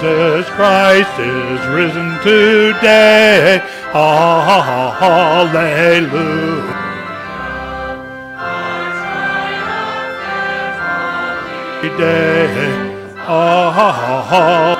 Jesus Christ is risen today. Hallelujah. Day. Oh,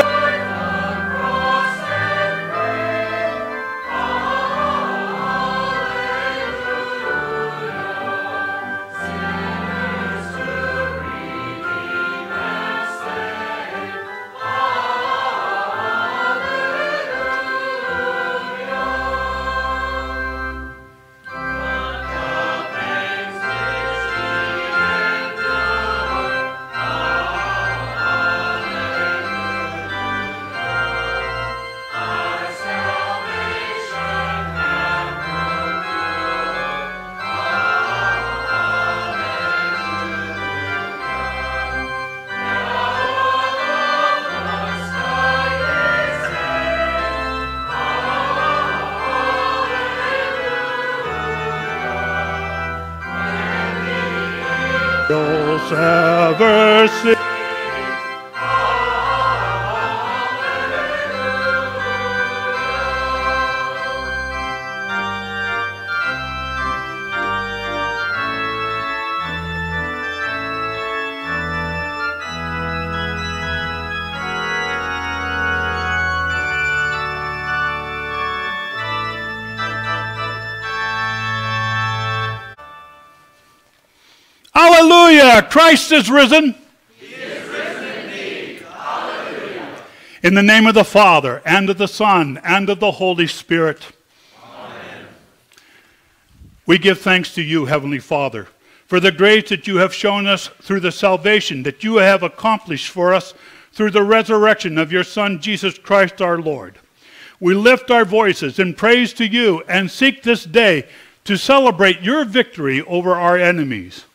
Christ is risen. Is risen In the name of the Father, and of the Son, and of the Holy Spirit. Amen. We give thanks to you, Heavenly Father, for the grace that you have shown us through the salvation that you have accomplished for us through the resurrection of your Son, Jesus Christ our Lord. We lift our voices in praise to you and seek this day to celebrate your victory over our enemies.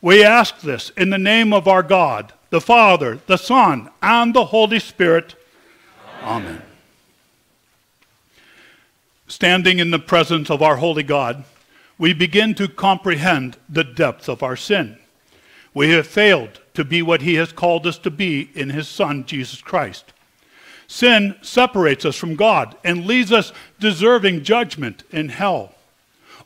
We ask this in the name of our God, the Father, the Son, and the Holy Spirit. Amen. Standing in the presence of our holy God, we begin to comprehend the depth of our sin. We have failed to be what he has called us to be in his Son, Jesus Christ. Sin separates us from God and leaves us deserving judgment in hell.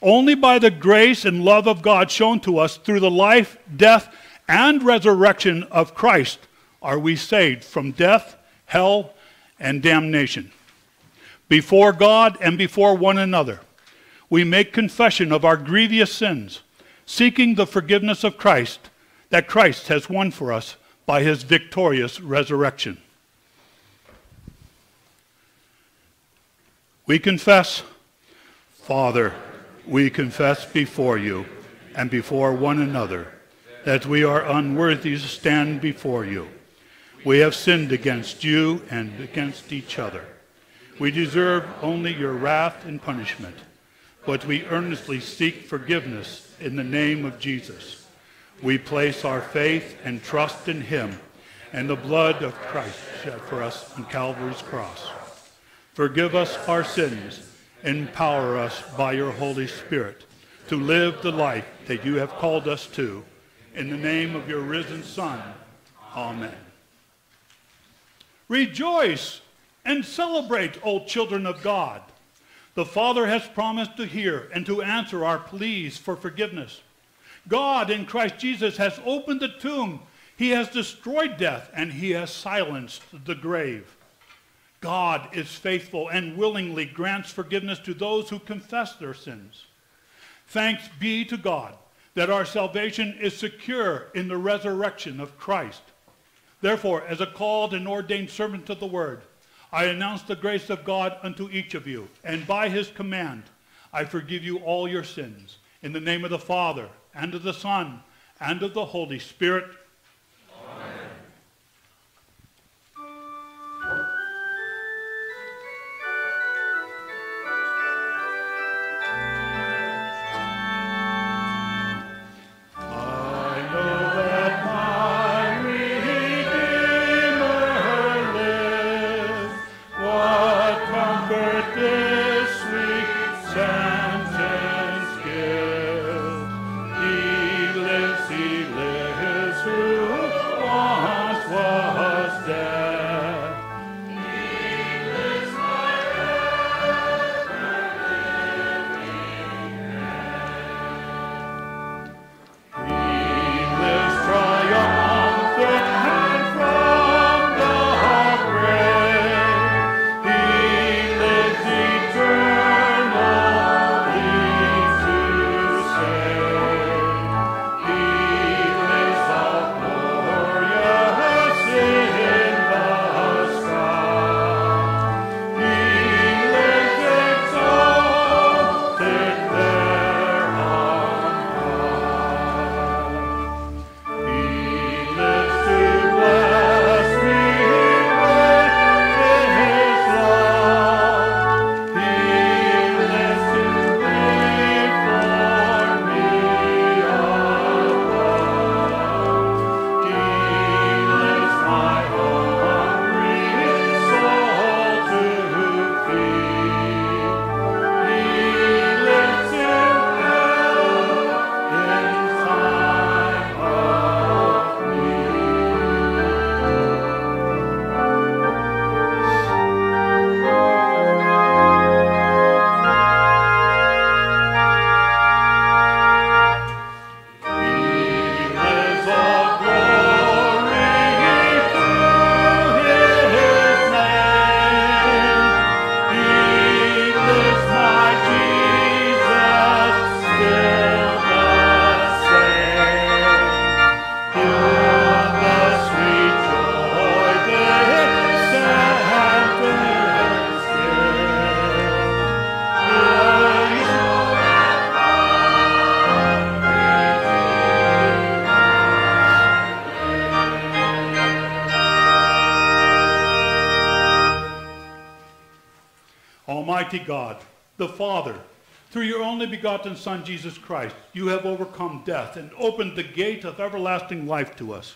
Only by the grace and love of God shown to us through the life, death, and resurrection of Christ are we saved from death, hell, and damnation. Before God and before one another, we make confession of our grievous sins, seeking the forgiveness of Christ that Christ has won for us by his victorious resurrection. We confess, Father, we confess before you and before one another that we are unworthy to stand before you. We have sinned against you and against each other. We deserve only your wrath and punishment, but we earnestly seek forgiveness in the name of Jesus. We place our faith and trust in him and the blood of Christ shed for us on Calvary's cross. Forgive us our sins Empower us by your Holy Spirit to live the life that you have called us to. In the name of your risen Son, amen. Rejoice and celebrate, O children of God. The Father has promised to hear and to answer our pleas for forgiveness. God in Christ Jesus has opened the tomb. He has destroyed death and he has silenced the grave. God is faithful and willingly grants forgiveness to those who confess their sins. Thanks be to God that our salvation is secure in the resurrection of Christ. Therefore, as a called and ordained servant of the word, I announce the grace of God unto each of you, and by his command I forgive you all your sins. In the name of the Father, and of the Son, and of the Holy Spirit. The Father, through your only begotten Son, Jesus Christ, you have overcome death and opened the gate of everlasting life to us.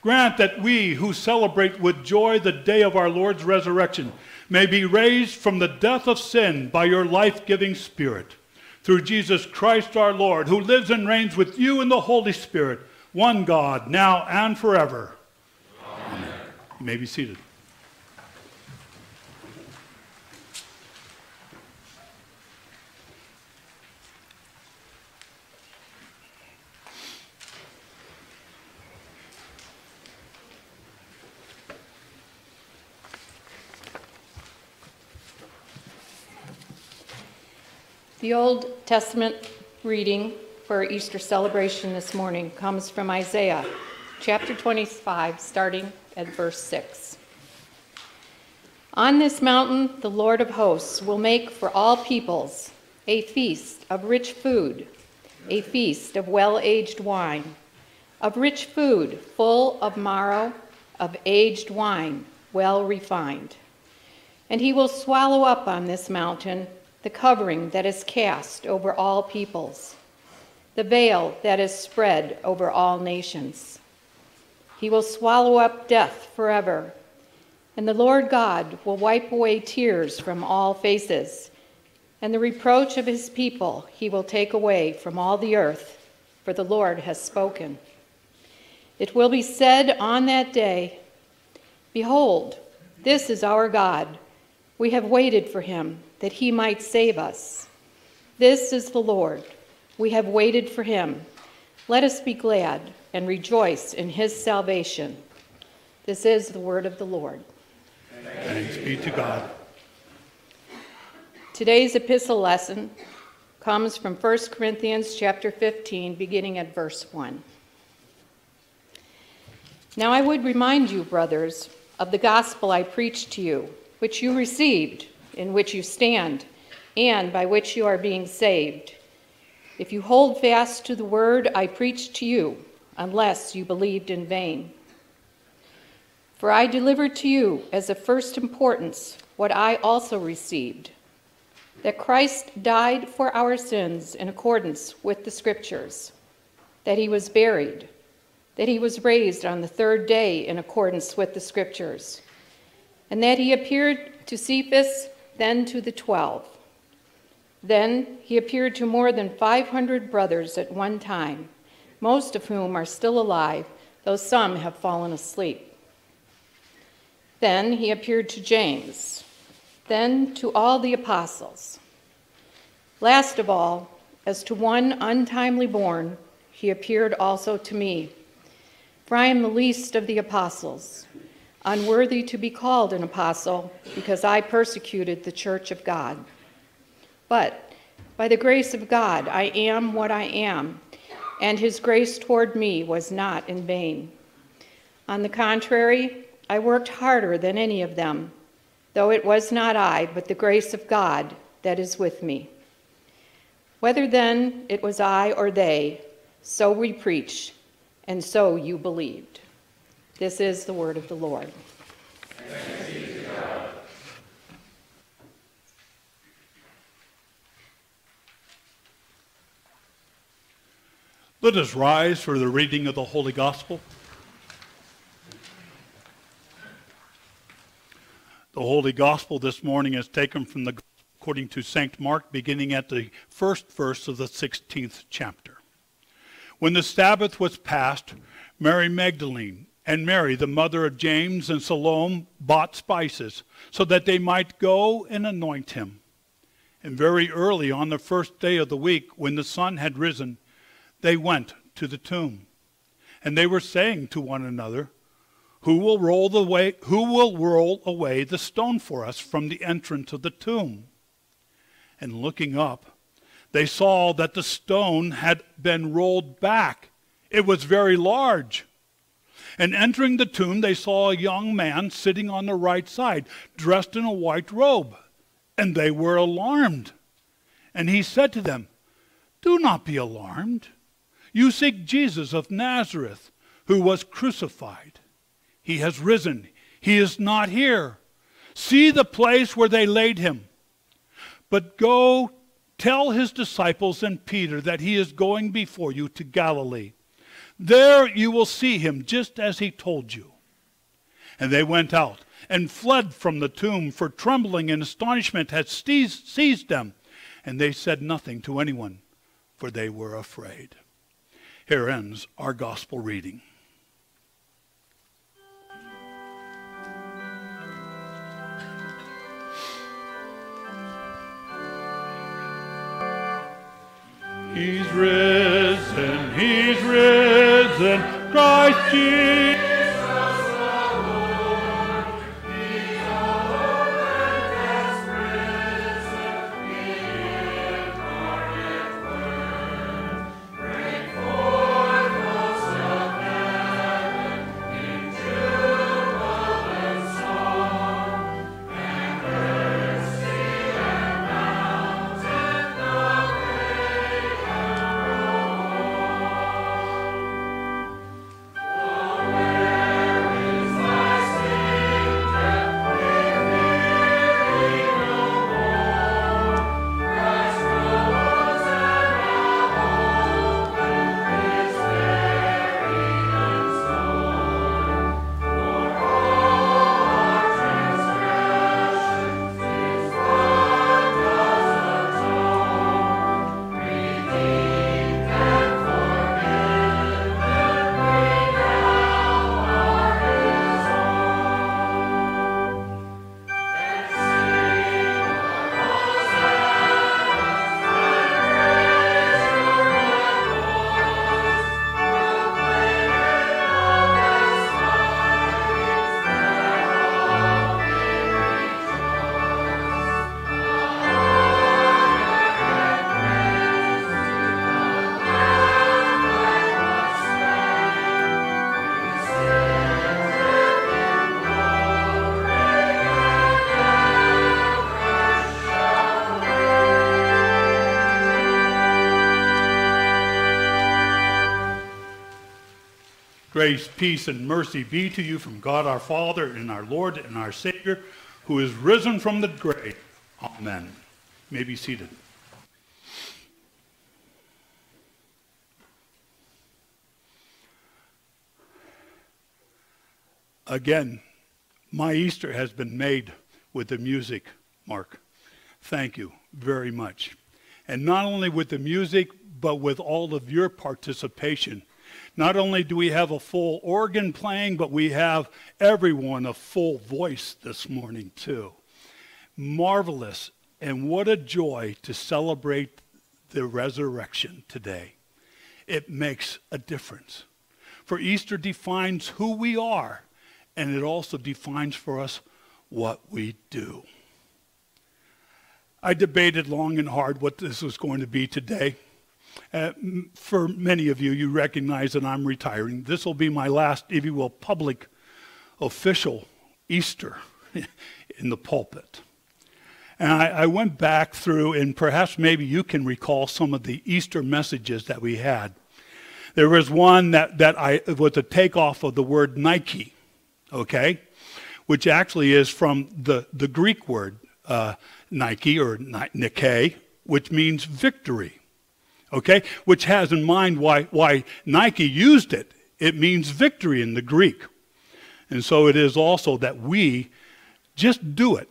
Grant that we who celebrate with joy the day of our Lord's resurrection may be raised from the death of sin by your life giving Spirit. Through Jesus Christ our Lord, who lives and reigns with you in the Holy Spirit, one God, now and forever. Amen. You may be seated. The Old Testament reading for Easter celebration this morning comes from Isaiah chapter 25, starting at verse 6. On this mountain, the Lord of hosts will make for all peoples a feast of rich food, a feast of well aged wine, of rich food full of marrow, of aged wine well refined. And he will swallow up on this mountain the covering that is cast over all peoples, the veil that is spread over all nations. He will swallow up death forever, and the Lord God will wipe away tears from all faces, and the reproach of his people he will take away from all the earth, for the Lord has spoken. It will be said on that day, Behold, this is our God. We have waited for him that he might save us. This is the Lord. We have waited for him. Let us be glad and rejoice in his salvation. This is the word of the Lord. Thanks be to God. Today's epistle lesson comes from 1 Corinthians chapter 15 beginning at verse 1. Now I would remind you, brothers, of the gospel I preached to you, which you received, in which you stand, and by which you are being saved. If you hold fast to the word I preached to you, unless you believed in vain. For I delivered to you as of first importance what I also received that Christ died for our sins in accordance with the Scriptures, that he was buried, that he was raised on the third day in accordance with the Scriptures, and that he appeared to Cephas, then to the twelve. Then he appeared to more than 500 brothers at one time, most of whom are still alive, though some have fallen asleep. Then he appeared to James, then to all the apostles. Last of all, as to one untimely born, he appeared also to me. For I am the least of the apostles, unworthy to be called an apostle, because I persecuted the church of God. But by the grace of God, I am what I am, and his grace toward me was not in vain. On the contrary, I worked harder than any of them, though it was not I, but the grace of God that is with me. Whether then it was I or they, so we preach, and so you believed. This is the word of the Lord. Let us rise for the reading of the Holy Gospel. The Holy Gospel this morning is taken from the according to St. Mark beginning at the first verse of the 16th chapter. When the Sabbath was past, Mary Magdalene and Mary, the mother of James and Salome, bought spices so that they might go and anoint him. And very early on the first day of the week, when the sun had risen, they went to the tomb. And they were saying to one another, who will roll the way, who will roll away the stone for us from the entrance of the tomb? And looking up, they saw that the stone had been rolled back. It was very large. And entering the tomb, they saw a young man sitting on the right side, dressed in a white robe. And they were alarmed. And he said to them, Do not be alarmed. You seek Jesus of Nazareth, who was crucified. He has risen. He is not here. See the place where they laid him. But go tell his disciples and Peter that he is going before you to Galilee. There you will see him just as he told you. And they went out and fled from the tomb, for trembling and astonishment had seized them. And they said nothing to anyone, for they were afraid. Here ends our gospel reading. He's risen, Christ Jesus. Grace, peace, and mercy be to you from God our Father and our Lord and our Savior, who is risen from the grave. Amen. You may be seated. Again, my Easter has been made with the music, Mark. Thank you very much. And not only with the music, but with all of your participation not only do we have a full organ playing, but we have everyone a full voice this morning, too. Marvelous. And what a joy to celebrate the resurrection today. It makes a difference. For Easter defines who we are, and it also defines for us what we do. I debated long and hard what this was going to be today. Uh, for many of you, you recognize that I'm retiring. This will be my last, if you will, public, official Easter in the pulpit. And I, I, went back through, and perhaps maybe you can recall some of the Easter messages that we had. There was one that, that I was a takeoff of the word Nike, okay, which actually is from the, the Greek word uh, Nike or Nike, which means victory okay, which has in mind why, why Nike used it. It means victory in the Greek. And so it is also that we just do it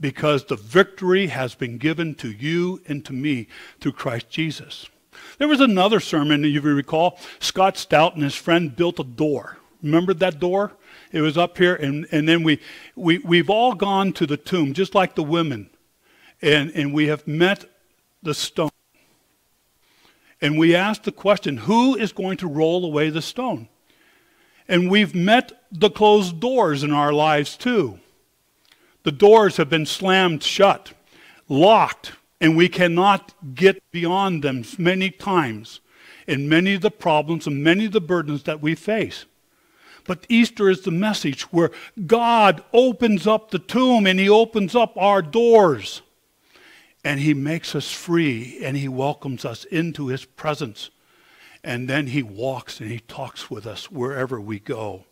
because the victory has been given to you and to me through Christ Jesus. There was another sermon, if you recall, Scott Stout and his friend built a door. Remember that door? It was up here, and, and then we, we, we've all gone to the tomb, just like the women, and, and we have met the stone. And we ask the question who is going to roll away the stone? And we've met the closed doors in our lives too. The doors have been slammed shut, locked, and we cannot get beyond them many times in many of the problems and many of the burdens that we face. But Easter is the message where God opens up the tomb and He opens up our doors and he makes us free and he welcomes us into his presence. And then he walks and he talks with us wherever we go.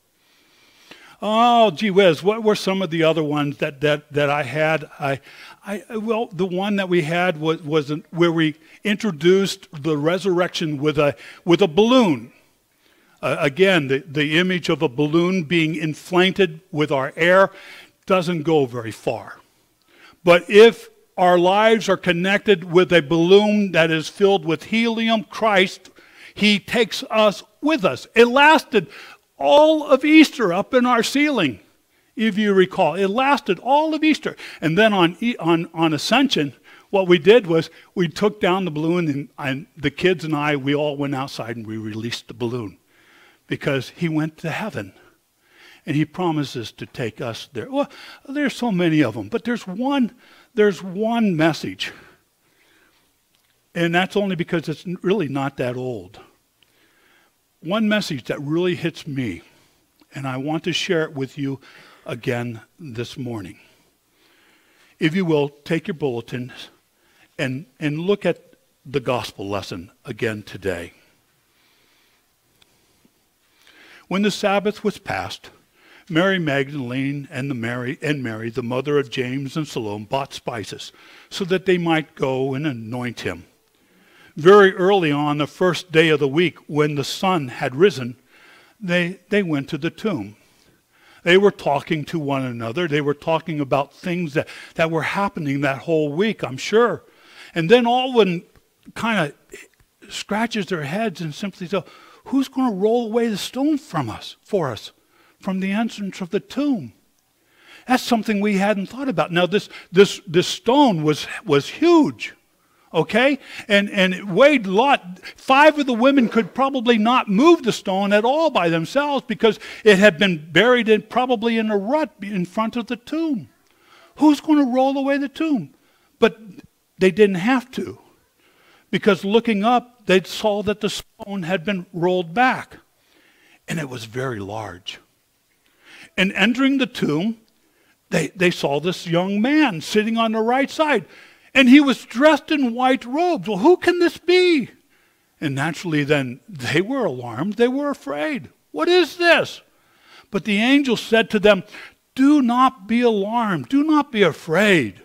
Oh, gee whiz, what were some of the other ones that, that, that I had? I, I, well, the one that we had was, was where we introduced the resurrection with a, with a balloon. Uh, again, the, the image of a balloon being inflated with our air doesn't go very far. But if our lives are connected with a balloon that is filled with helium, Christ, He takes us with us. It lasted all of Easter up in our ceiling, if you recall. It lasted all of Easter. And then on, on, on Ascension, what we did was we took down the balloon, and, and the kids and I, we all went outside and we released the balloon because He went to heaven and he promises to take us there. Well, there's so many of them, but there's one there's one message, and that's only because it's really not that old. One message that really hits me, and I want to share it with you again this morning. If you will, take your bulletins and, and look at the gospel lesson again today. When the Sabbath was past, Mary Magdalene and, the Mary, and Mary, the mother of James and Salome, bought spices so that they might go and anoint him. Very early on the first day of the week, when the sun had risen, they, they went to the tomb. They were talking to one another. They were talking about things that, that were happening that whole week, I'm sure. And then all one kind of scratches their heads and simply says, Who's going to roll away the stone from us, for us? From the entrance of the tomb. That's something we hadn't thought about. Now, this, this, this stone was, was huge, okay? And, and it weighed a lot. Five of the women could probably not move the stone at all by themselves because it had been buried in, probably in a rut in front of the tomb. Who's going to roll away the tomb? But they didn't have to because looking up, they saw that the stone had been rolled back and it was very large. And entering the tomb, they, they saw this young man sitting on the right side. And he was dressed in white robes. Well, who can this be? And naturally, then they were alarmed. They were afraid. What is this? But the angel said to them, Do not be alarmed. Do not be afraid.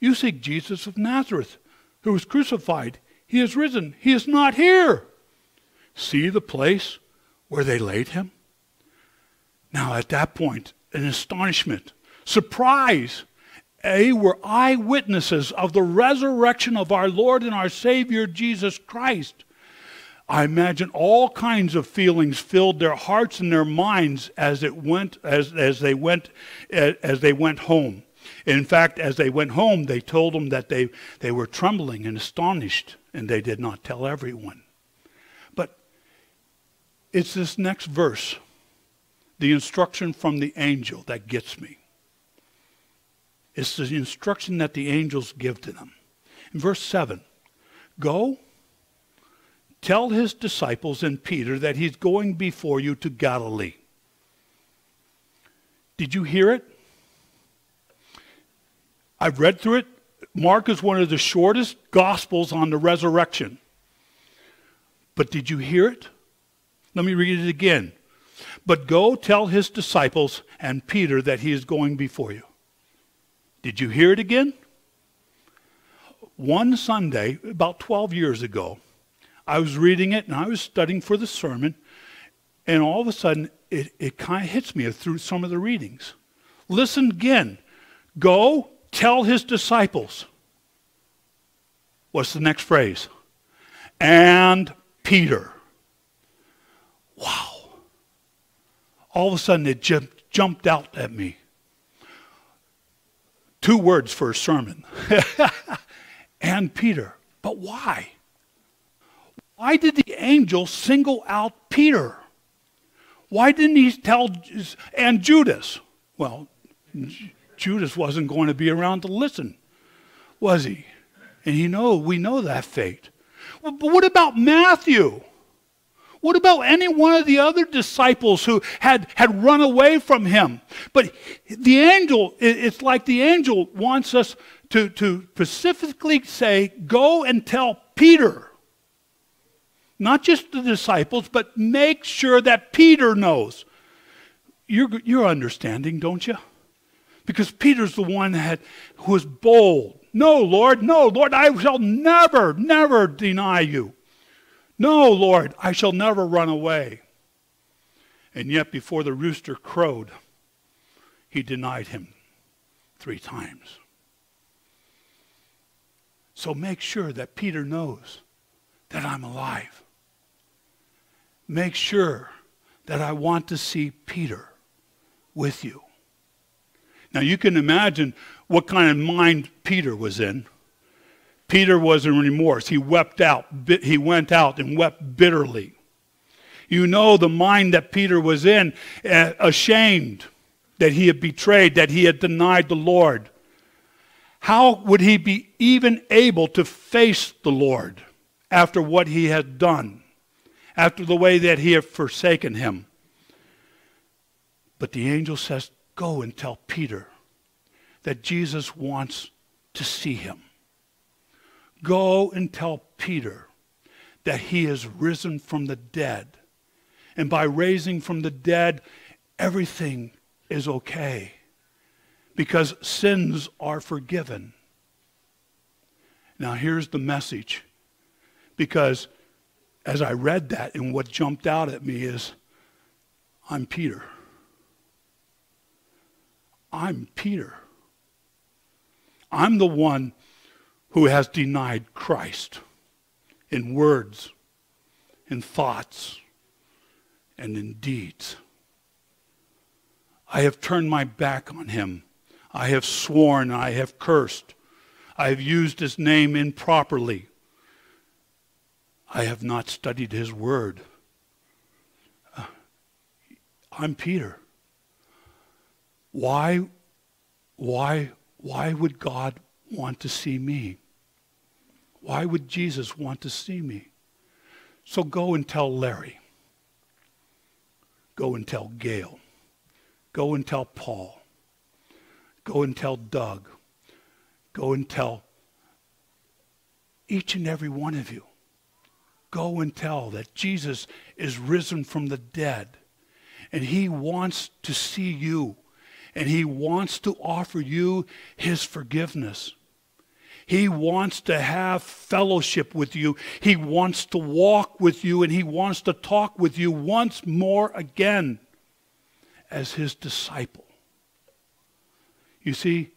You seek Jesus of Nazareth, who was crucified. He is risen. He is not here. See the place where they laid him? Now, at that point, in astonishment, surprise, they were eyewitnesses of the resurrection of our Lord and our Savior Jesus Christ. I imagine all kinds of feelings filled their hearts and their minds as it went as, as they went as they went home. In fact, as they went home, they told them that they, they were trembling and astonished, and they did not tell everyone. But it's this next verse, the instruction from the angel, that gets me. It's the instruction that the angels give to them. In verse 7, go Tell his disciples and Peter that he's going before you to Galilee. Did you hear it? I've read through it. Mark is one of the shortest gospels on the resurrection. But did you hear it? Let me read it again. But go tell his disciples and Peter that he is going before you. Did you hear it again? One Sunday, about 12 years ago, I was reading it and I was studying for the sermon, and all of a sudden it, it kind of hits me through some of the readings. Listen again. Go tell his disciples. What's the next phrase? And Peter. Wow. All of a sudden it jumped, jumped out at me. Two words for a sermon. and Peter. But why? Why did the angel single out Peter? Why didn't he tell, and Judas? Well, Judas wasn't going to be around to listen, was he? And you know, we know that fate. But what about Matthew? What about any one of the other disciples who had, had run away from him? But the angel, it's like the angel wants us to, to specifically say, go and tell Peter not just the disciples, but make sure that Peter knows. You're, you're understanding, don't you? Because Peter's the one that who was bold. No, Lord, no, Lord, I shall never, never deny you. No, Lord, I shall never run away. And yet, before the rooster crowed, he denied him three times. So make sure that Peter knows that I'm alive make sure that I want to see Peter with you. Now, you can imagine what kind of mind Peter was in. Peter was in remorse. He wept out. He went out and wept bitterly. You know the mind that Peter was in, uh, ashamed that he had betrayed, that he had denied the Lord. How would he be even able to face the Lord after what he had done? after the way that he had forsaken him. But the angel says, Go and tell Peter that Jesus wants to see him. Go and tell Peter that he is risen from the dead. And by raising from the dead, everything is okay because sins are forgiven. Now, here's the message because as I read that, and what jumped out at me is, I'm Peter. I'm Peter. I'm the one who has denied Christ in words, in thoughts, and in deeds. I have turned my back on him. I have sworn, I have cursed. I have used his name improperly. I have not studied his word. Uh, I'm Peter. Why, why, why would God want to see me? Why would Jesus want to see me? So go and tell Larry. Go and tell Gail. Go and tell Paul. Go and tell Doug. Go and tell each and every one of you. Go and tell that Jesus is risen from the dead And he wants to see you. And he wants to offer you his forgiveness. He wants to have fellowship with you. He wants to walk with you and he wants to talk with you once more again as his disciple. You see,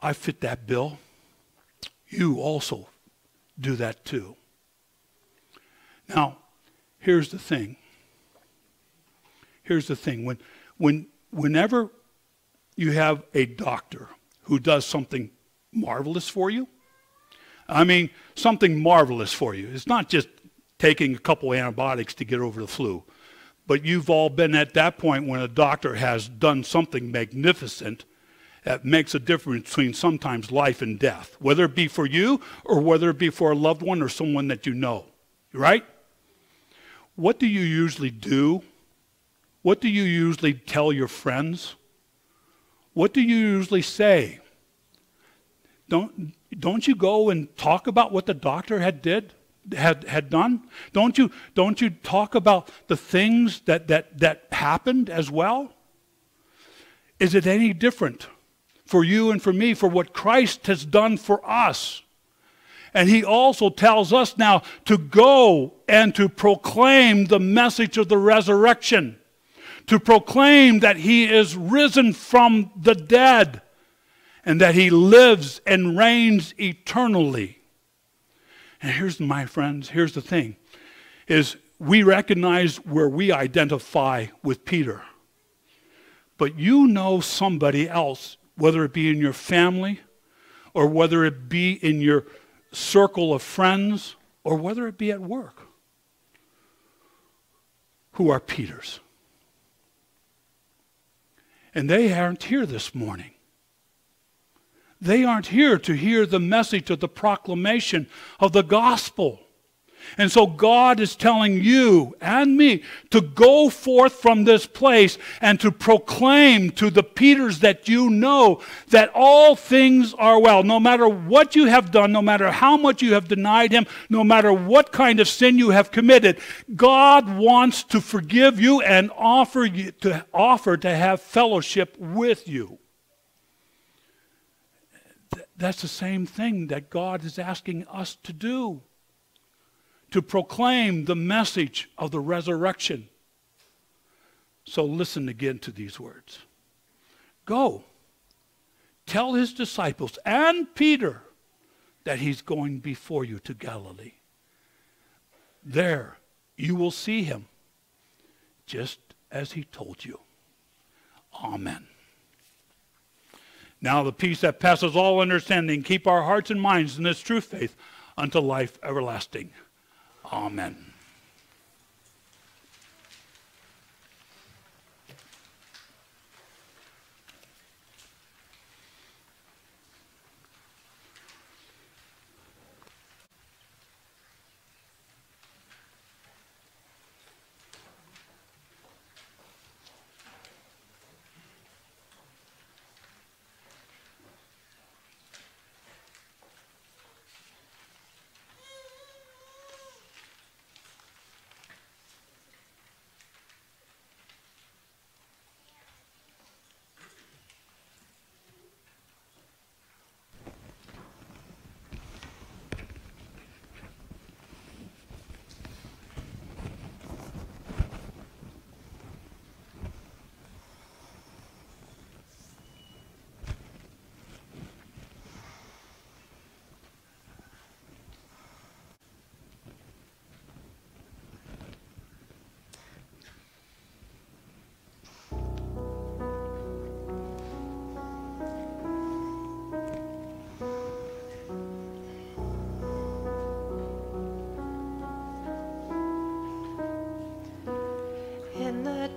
I fit that bill. You also do that too. Now, here's the thing. Here's the thing. When, when, whenever you have a doctor who does something marvelous for you. I mean, something marvelous for you. It's not just taking a couple antibiotics to get over the flu. But you've all been at that point when a doctor has done something magnificent that makes a difference between sometimes life and death, whether it be for you or whether it be for a loved one or someone that you know. Right? What do you usually do? What do you usually tell your friends? What do you usually say? Don't, don't you go and talk about what the doctor had did? Had, had done? Don't you, don't you talk about the things that, that, that happened as well? Is it any different for you and for me for what Christ has done for us? And he also tells us now to go and to proclaim the message of the resurrection, to proclaim that he is risen from the dead and that he lives and reigns eternally. And here's my friends, here's the thing is we recognize where we identify with Peter. But you know somebody else, whether it be in your family or whether it be in your circle of friends or whether it be at work, who are Peters. And they aren't here this morning. They aren't here to hear the message of the proclamation of the gospel. And so God is telling you and me to go forth from this place and to proclaim to the Peters that you know that all things are well. No matter what you have done, no matter how much you have denied Him, no matter what kind of sin you have committed, God wants to forgive you and offer, you, to, offer to have fellowship with you. That's the same thing that God is asking us to do to proclaim the message of the resurrection. So listen again to these words. Go, tell his disciples and Peter that he's going before you to Galilee. There you will see him just as he told you. Amen. Now the peace that passes all understanding, keep our hearts and minds in this true faith unto life everlasting. Amen.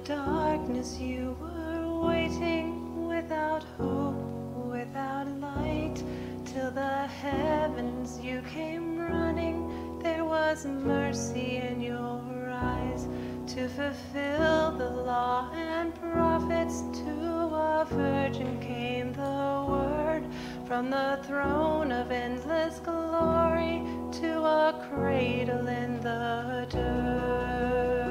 Darkness you were waiting without hope, without light, till the heavens you came running. There was mercy in your eyes to fulfill the law and prophets. To a virgin came the word from the throne of endless glory to a cradle in the dirt.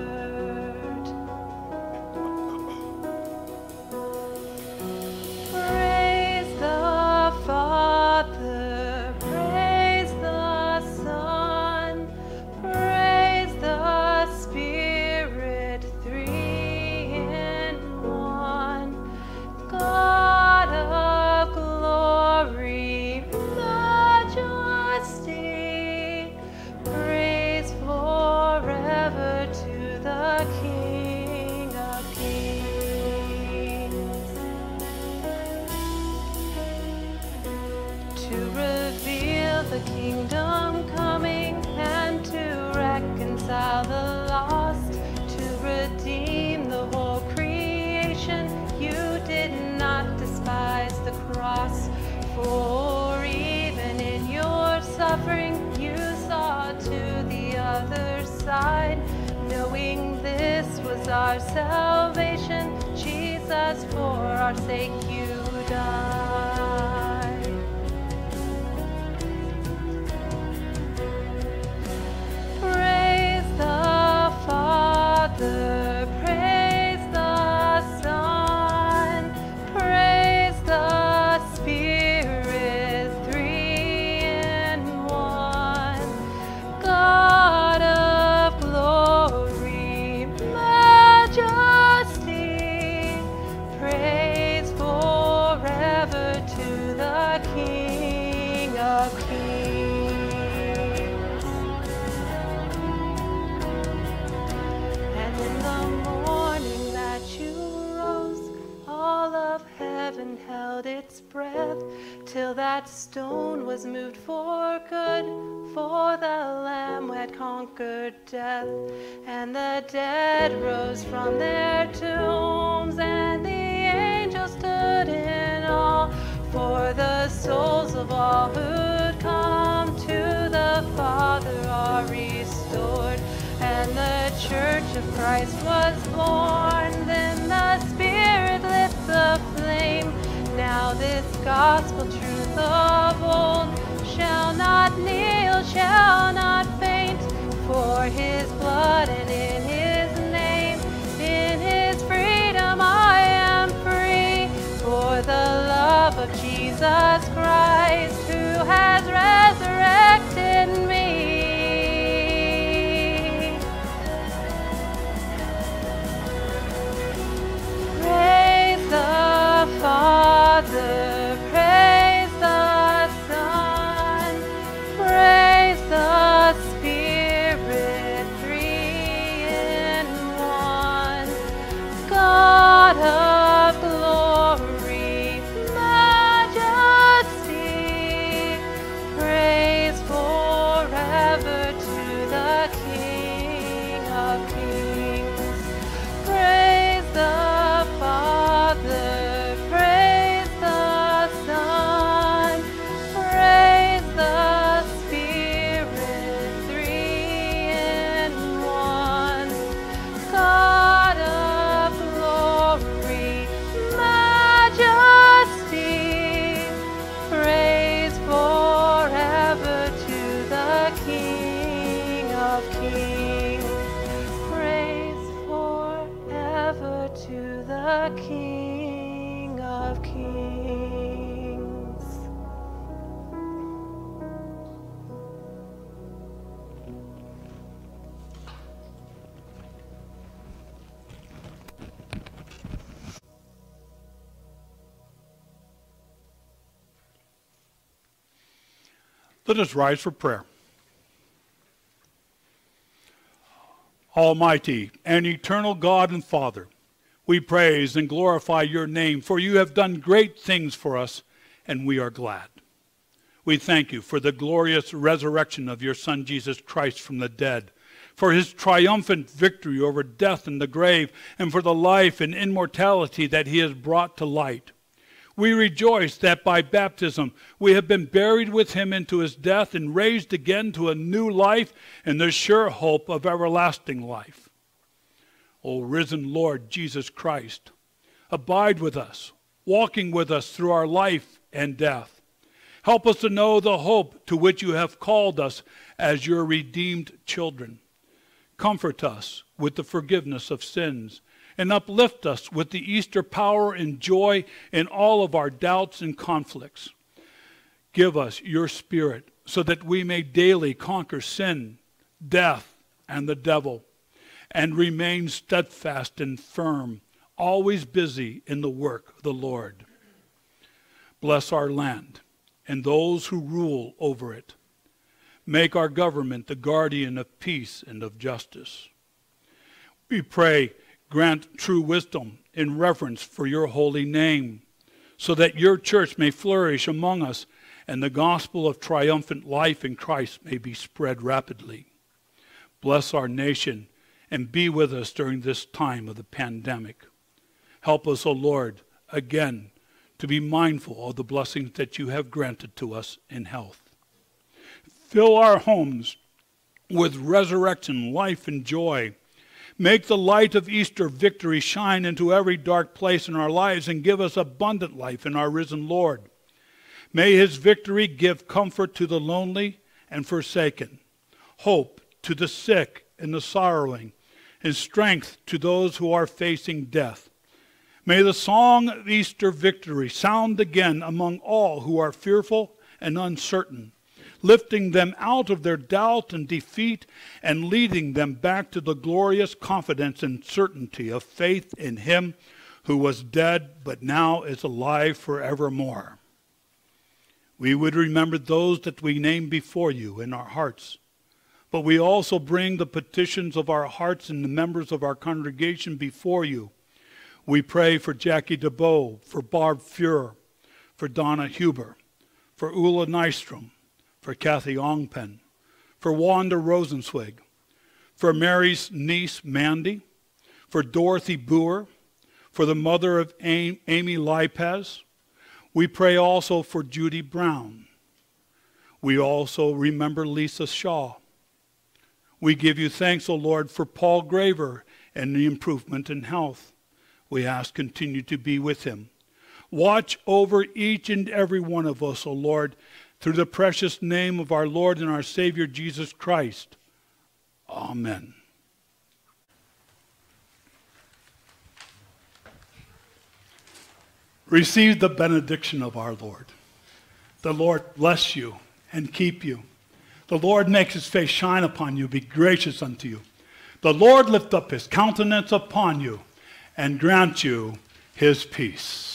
Our salvation, Jesus, for our sake you died. Let us rise for prayer. Almighty and eternal God and Father, we praise and glorify your name, for you have done great things for us, and we are glad. We thank you for the glorious resurrection of your Son Jesus Christ from the dead, for his triumphant victory over death and the grave, and for the life and immortality that he has brought to light. We rejoice that by baptism we have been buried with him into his death and raised again to a new life and the sure hope of everlasting life. O risen Lord Jesus Christ, abide with us, walking with us through our life and death. Help us to know the hope to which you have called us as your redeemed children. Comfort us with the forgiveness of sins and uplift us with the Easter power and joy in all of our doubts and conflicts. Give us your Spirit so that we may daily conquer sin, death, and the devil, and remain steadfast and firm, always busy in the work of the Lord. Bless our land and those who rule over it. Make our government the guardian of peace and of justice. We pray, grant true wisdom in reverence for your holy name, so that your church may flourish among us and the gospel of triumphant life in Christ may be spread rapidly. Bless our nation and be with us during this time of the pandemic. Help us, O oh Lord, again to be mindful of the blessings that you have granted to us in health. Fill our homes with resurrection, life, and joy. Make the light of Easter victory shine into every dark place in our lives and give us abundant life in our risen Lord. May his victory give comfort to the lonely and forsaken, hope to the sick and the sorrowing, and strength to those who are facing death. May the song of Easter victory sound again among all who are fearful and uncertain, lifting them out of their doubt and defeat and leading them back to the glorious confidence and certainty of faith in Him who was dead but now is alive forevermore. We would remember those that we name before you in our hearts. But we also bring the petitions of our hearts and the members of our congregation before you. We pray for Jackie DeBow, for Barb Fuhrer, for Donna Huber, for Ulla Nystrom, for Kathy Ongpen, for Wanda Rosenzweig, for Mary's niece Mandy, for Dorothy Boer, for the mother of Amy Lipez, we pray also for Judy Brown. We also remember Lisa Shaw. We give you thanks, O Lord, for Paul Graver and the improvement in health. We ask continue to be with him. Watch over each and every one of us, O Lord, through the precious name of our Lord and our Savior Jesus Christ. Amen. Receive the benediction of our Lord. The Lord bless you and keep you. The Lord makes his face shine upon you, be gracious unto you. The Lord lift up his countenance upon you and grant you his peace.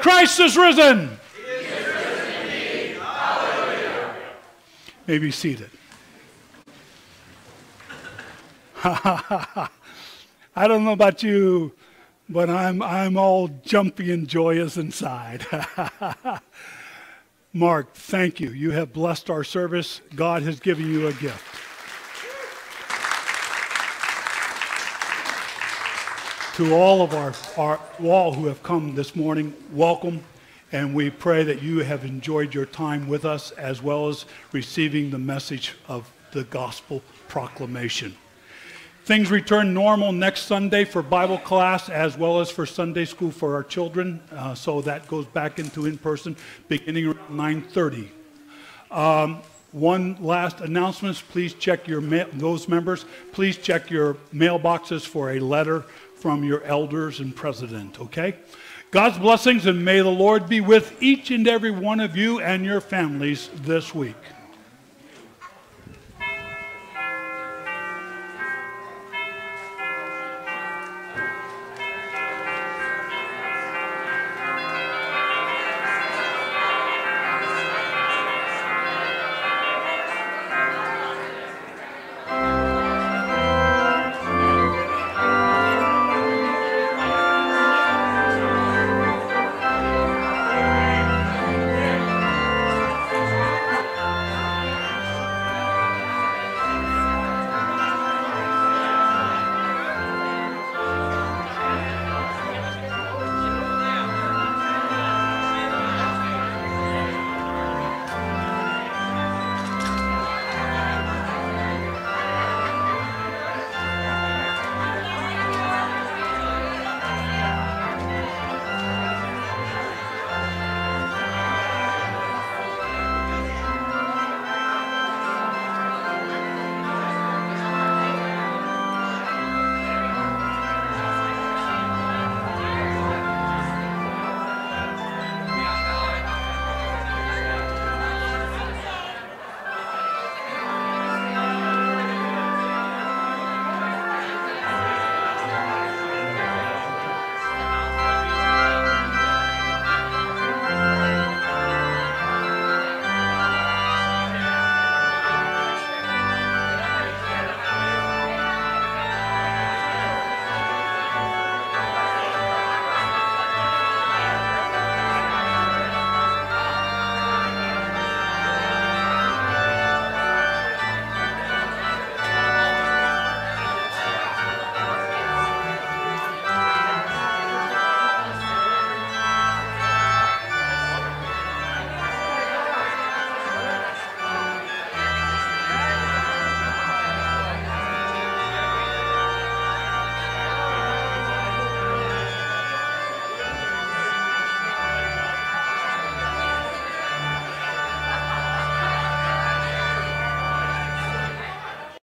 Christ is risen. Is risen May be seated. I don't know about you, but I'm, I'm all jumpy and joyous inside. Mark, thank you. You have blessed our service. God has given you a gift. To all of our, our all who have come this morning, welcome. And we pray that you have enjoyed your time with us as well as receiving the message of the gospel proclamation. Things return normal next Sunday for Bible class as well as for Sunday school for our children. Uh, so that goes back into in-person beginning around 9:30. Um, one last announcement, please check your, those members, please check your mailboxes for a letter from your elders and president, okay? God's blessings and may the Lord be with each and every one of you and your families this week.